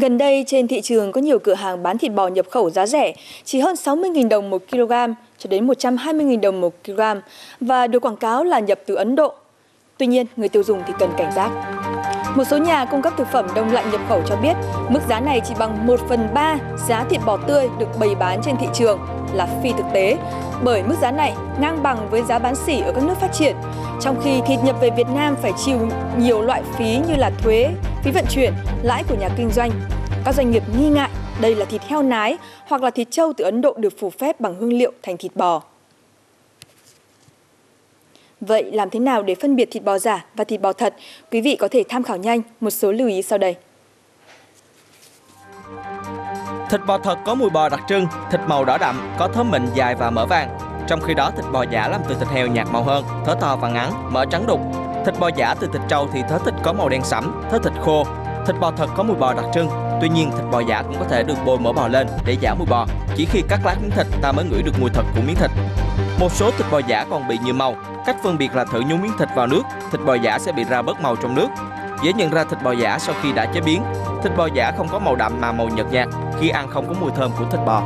Gần đây trên thị trường có nhiều cửa hàng bán thịt bò nhập khẩu giá rẻ, chỉ hơn 60.000 đồng một kg cho đến 120.000 đồng một kg và được quảng cáo là nhập từ Ấn Độ. Tuy nhiên, người tiêu dùng thì cần cảnh giác. Một số nhà cung cấp thực phẩm đông lạnh nhập khẩu cho biết mức giá này chỉ bằng 1 phần 3 giá thịt bò tươi được bày bán trên thị trường là phi thực tế bởi mức giá này ngang bằng với giá bán sỉ ở các nước phát triển. Trong khi thịt nhập về Việt Nam phải chịu nhiều loại phí như là thuế, phí vận chuyển, lãi của nhà kinh doanh. Các doanh nghiệp nghi ngại đây là thịt heo nái hoặc là thịt trâu từ Ấn Độ được phủ phép bằng hương liệu thành thịt bò. Vậy làm thế nào để phân biệt thịt bò giả và thịt bò thật? Quý vị có thể tham khảo nhanh một số lưu ý sau đây. Thịt bò thật có mùi bò đặc trưng, thịt màu đỏ đậm, có thớ mịn dài và mỡ vàng. Trong khi đó thịt bò giả làm từ thịt heo nhạt màu hơn, thớ to và ngắn, mỡ trắng đục. Thịt bò giả từ thịt trâu thì thớ thịt có màu đen sẫm, thớ thịt khô. Thịt bò thật có mùi bò đặc trưng, tuy nhiên thịt bò giả cũng có thể được bôi mỡ bò lên để giảm mùi bò. Chỉ khi cắt lát miếng thịt ta mới ngửi được mùi thật của miếng thịt. Một số thịt bò giả còn bị nhiều màu, cách phân biệt là thử nhúng miếng thịt vào nước, thịt bò giả sẽ bị ra bớt màu trong nước. Dễ nhận ra thịt bò giả sau khi đã chế biến. Thịt bò giả không có màu đậm mà màu nhợt nhạt, khi ăn không có mùi thơm của thịt bò.